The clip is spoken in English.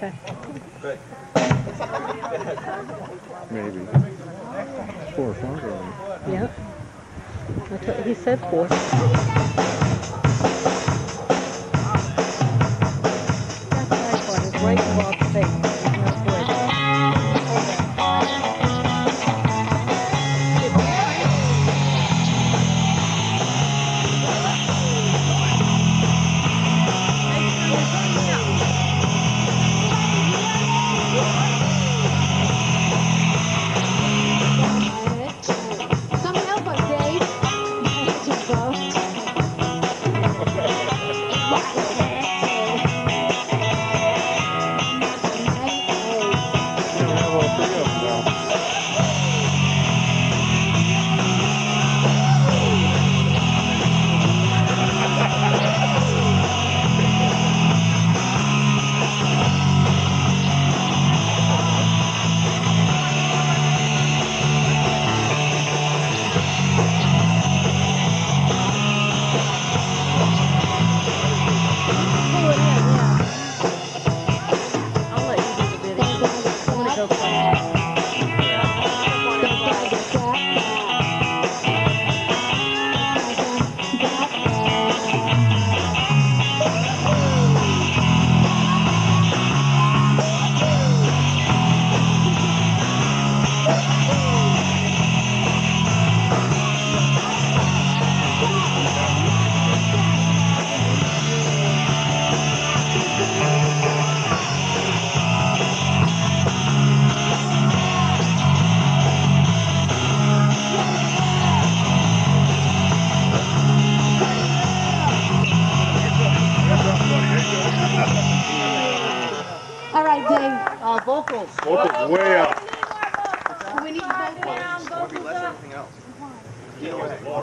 Good. Maybe. Four or five. Yep. That's what he said four. That nice one is right in Bob's face. All right, Dave. Uh, vocals. Vocals way up. We need vocals. Won't be less than anything else.